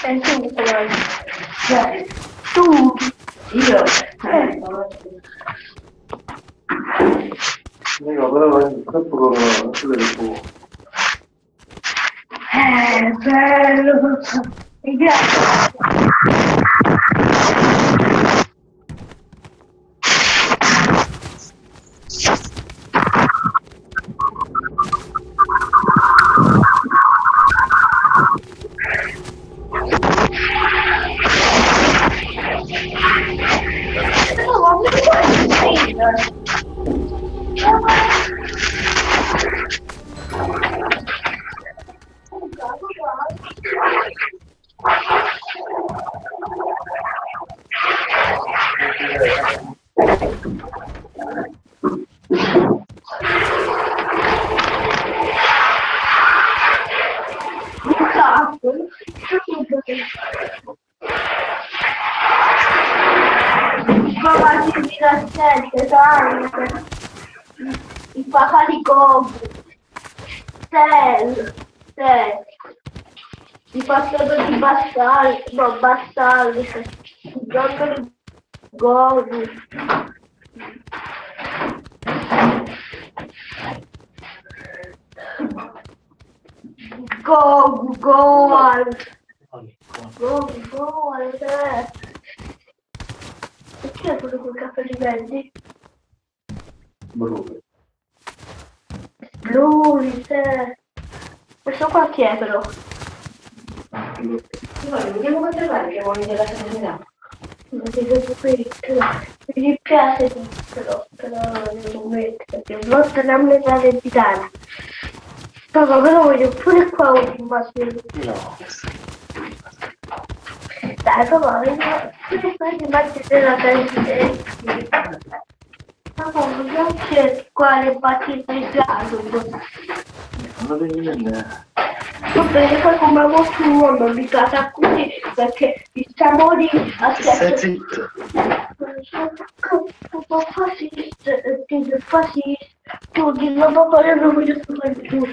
Sei tu, cioè, tu, passato di Bastardo. No, Bastardo. Il di Goku. Goku, Gohan. Goku, Gohan, eh. E chi è quello con i capelli verdi? Bruno. Lui, te. Questo qua chi è però? Guarda, vediamo quanto vale che vuoi della sanità. Mi piace però, però non lo metto perché volta la metà d'Italia. Papà, però voglio pure qua un maschio. No. Dai, papà, vediamo. Pure qua di mettere la testa. Papà, vediamo se quale partita è caso. Non devi niente. Va bene, poi come vostro non mi casa così perché diciamo lì a Stai zitto. Papà fascista, che fascista, tu di papà io non voglio fare più.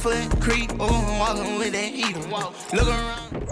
Foot creep, ooh, I'm walking with that heater. Look around.